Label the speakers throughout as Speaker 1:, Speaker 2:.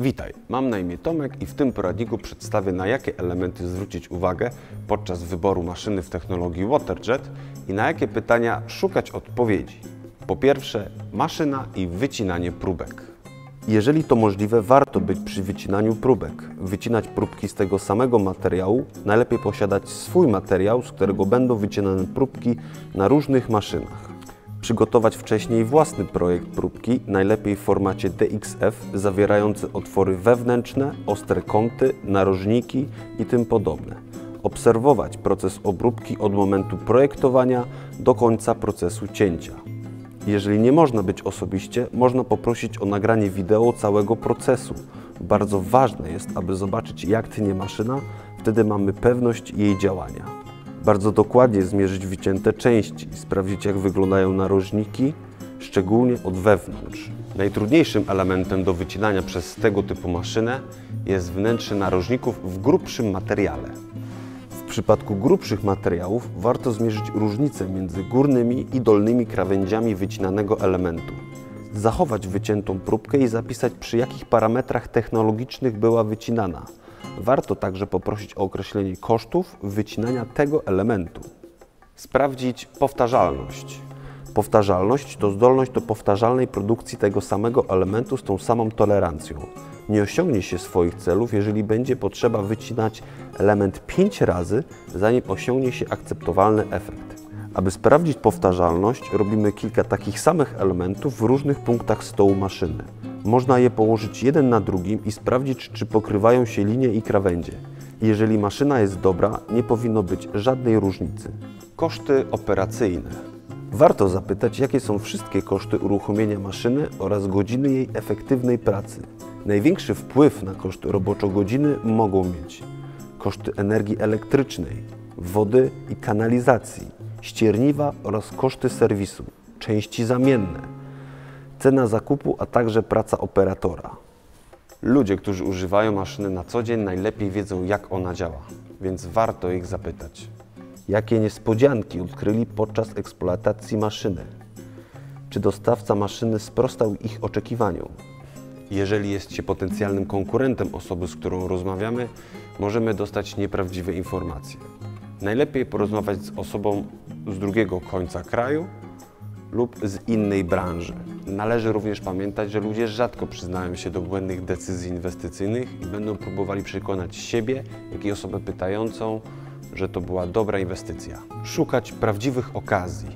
Speaker 1: Witaj, mam na imię Tomek i w tym poradniku przedstawię na jakie elementy zwrócić uwagę podczas wyboru maszyny w technologii WaterJet i na jakie pytania szukać odpowiedzi. Po pierwsze, maszyna i wycinanie próbek. Jeżeli to możliwe, warto być przy wycinaniu próbek. Wycinać próbki z tego samego materiału, najlepiej posiadać swój materiał, z którego będą wycinane próbki na różnych maszynach. Przygotować wcześniej własny projekt próbki, najlepiej w formacie DXF, zawierający otwory wewnętrzne, ostre kąty, narożniki i tym podobne. Obserwować proces obróbki od momentu projektowania do końca procesu cięcia. Jeżeli nie można być osobiście, można poprosić o nagranie wideo całego procesu. Bardzo ważne jest, aby zobaczyć jak tnie maszyna, wtedy mamy pewność jej działania. Bardzo dokładnie zmierzyć wycięte części, sprawdzić jak wyglądają narożniki, szczególnie od wewnątrz. Najtrudniejszym elementem do wycinania przez tego typu maszynę jest wnętrze narożników w grubszym materiale. W przypadku grubszych materiałów warto zmierzyć różnicę między górnymi i dolnymi krawędziami wycinanego elementu. Zachować wyciętą próbkę i zapisać przy jakich parametrach technologicznych była wycinana. Warto także poprosić o określenie kosztów wycinania tego elementu. Sprawdzić powtarzalność. Powtarzalność to zdolność do powtarzalnej produkcji tego samego elementu z tą samą tolerancją. Nie osiągnie się swoich celów, jeżeli będzie potrzeba wycinać element 5 razy, zanim osiągnie się akceptowalny efekt. Aby sprawdzić powtarzalność, robimy kilka takich samych elementów w różnych punktach stołu maszyny. Można je położyć jeden na drugim i sprawdzić, czy pokrywają się linie i krawędzie. Jeżeli maszyna jest dobra, nie powinno być żadnej różnicy. Koszty operacyjne. Warto zapytać, jakie są wszystkie koszty uruchomienia maszyny oraz godziny jej efektywnej pracy. Największy wpływ na koszt roboczo-godziny mogą mieć koszty energii elektrycznej, wody i kanalizacji, ścierniwa oraz koszty serwisu, części zamienne, cena zakupu, a także praca operatora. Ludzie, którzy używają maszyny na co dzień, najlepiej wiedzą, jak ona działa, więc warto ich zapytać. Jakie niespodzianki odkryli podczas eksploatacji maszyny? Czy dostawca maszyny sprostał ich oczekiwaniom? Jeżeli jest się potencjalnym konkurentem osoby, z którą rozmawiamy, możemy dostać nieprawdziwe informacje. Najlepiej porozmawiać z osobą z drugiego końca kraju lub z innej branży. Należy również pamiętać, że ludzie rzadko przyznają się do błędnych decyzji inwestycyjnych i będą próbowali przekonać siebie, jak i osobę pytającą, że to była dobra inwestycja. Szukać prawdziwych okazji.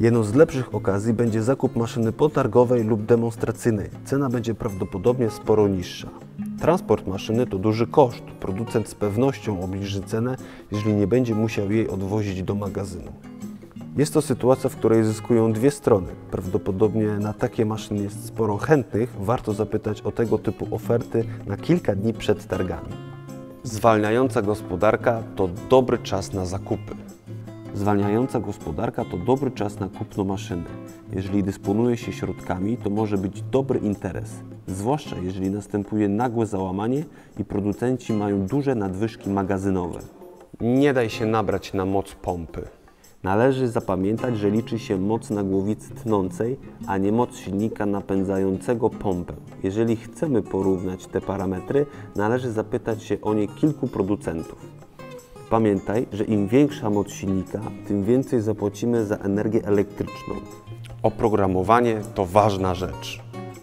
Speaker 1: Jedną z lepszych okazji będzie zakup maszyny potargowej lub demonstracyjnej. Cena będzie prawdopodobnie sporo niższa. Transport maszyny to duży koszt. Producent z pewnością obniży cenę, jeżeli nie będzie musiał jej odwozić do magazynu. Jest to sytuacja, w której zyskują dwie strony. Prawdopodobnie na takie maszyny jest sporo chętnych. Warto zapytać o tego typu oferty na kilka dni przed targami. Zwalniająca gospodarka to dobry czas na zakupy. Zwalniająca gospodarka to dobry czas na kupno maszyny. Jeżeli dysponuje się środkami, to może być dobry interes, zwłaszcza jeżeli następuje nagłe załamanie i producenci mają duże nadwyżki magazynowe. Nie daj się nabrać na moc pompy. Należy zapamiętać, że liczy się moc na głowicy tnącej, a nie moc silnika napędzającego pompę. Jeżeli chcemy porównać te parametry, należy zapytać się o nie kilku producentów. Pamiętaj, że im większa moc silnika, tym więcej zapłacimy za energię elektryczną. Oprogramowanie to ważna rzecz.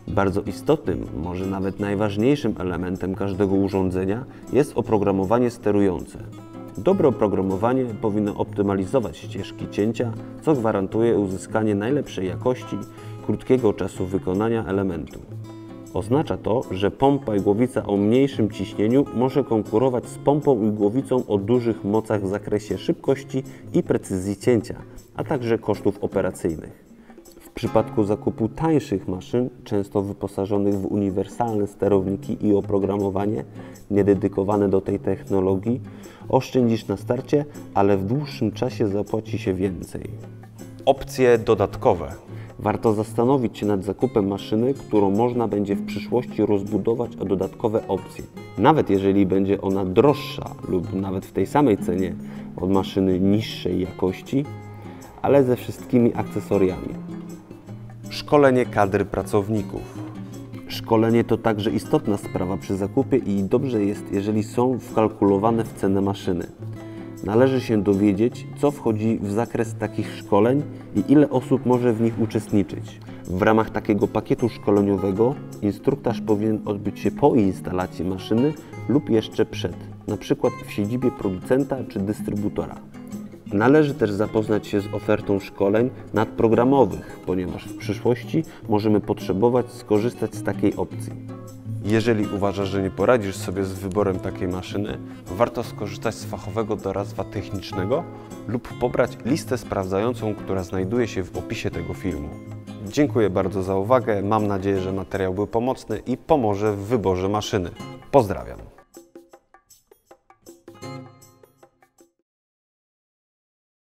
Speaker 1: Bardzo istotnym, może nawet najważniejszym elementem każdego urządzenia jest oprogramowanie sterujące. Dobre oprogramowanie powinno optymalizować ścieżki cięcia, co gwarantuje uzyskanie najlepszej jakości, krótkiego czasu wykonania elementu. Oznacza to, że pompa i głowica o mniejszym ciśnieniu może konkurować z pompą i głowicą o dużych mocach w zakresie szybkości i precyzji cięcia, a także kosztów operacyjnych. W przypadku zakupu tańszych maszyn, często wyposażonych w uniwersalne sterowniki i oprogramowanie niededykowane do tej technologii, oszczędzisz na starcie, ale w dłuższym czasie zapłaci się więcej. Opcje dodatkowe. Warto zastanowić się nad zakupem maszyny, którą można będzie w przyszłości rozbudować o dodatkowe opcje. Nawet jeżeli będzie ona droższa lub nawet w tej samej cenie od maszyny niższej jakości, ale ze wszystkimi akcesoriami. Szkolenie kadry pracowników.
Speaker 2: Szkolenie to także istotna sprawa przy zakupie i dobrze jest, jeżeli są wkalkulowane w cenę maszyny. Należy się dowiedzieć, co wchodzi w zakres takich szkoleń i ile osób może w nich uczestniczyć. W ramach takiego pakietu szkoleniowego instruktaż powinien odbyć się po instalacji maszyny lub jeszcze przed, przykład w siedzibie producenta czy dystrybutora. Należy też zapoznać się z ofertą szkoleń nadprogramowych, ponieważ w przyszłości możemy potrzebować skorzystać z takiej opcji.
Speaker 1: Jeżeli uważasz, że nie poradzisz sobie z wyborem takiej maszyny, warto skorzystać z fachowego doradztwa technicznego lub pobrać listę sprawdzającą, która znajduje się w opisie tego filmu. Dziękuję bardzo za uwagę. Mam nadzieję, że materiał był pomocny i pomoże w wyborze maszyny. Pozdrawiam.